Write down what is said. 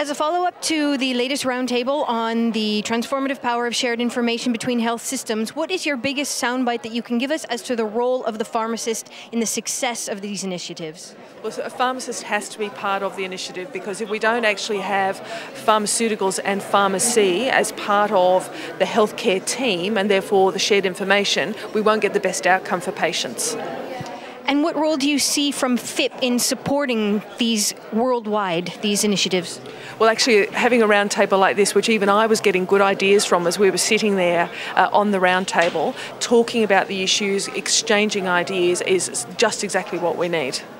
As a follow up to the latest roundtable on the transformative power of shared information between health systems, what is your biggest soundbite that you can give us as to the role of the pharmacist in the success of these initiatives? Well, a pharmacist has to be part of the initiative because if we don't actually have pharmaceuticals and pharmacy as part of the healthcare team and therefore the shared information, we won't get the best outcome for patients. And what role do you see from FIP in supporting these worldwide, these initiatives? Well, actually, having a roundtable like this, which even I was getting good ideas from as we were sitting there uh, on the roundtable, talking about the issues, exchanging ideas, is just exactly what we need.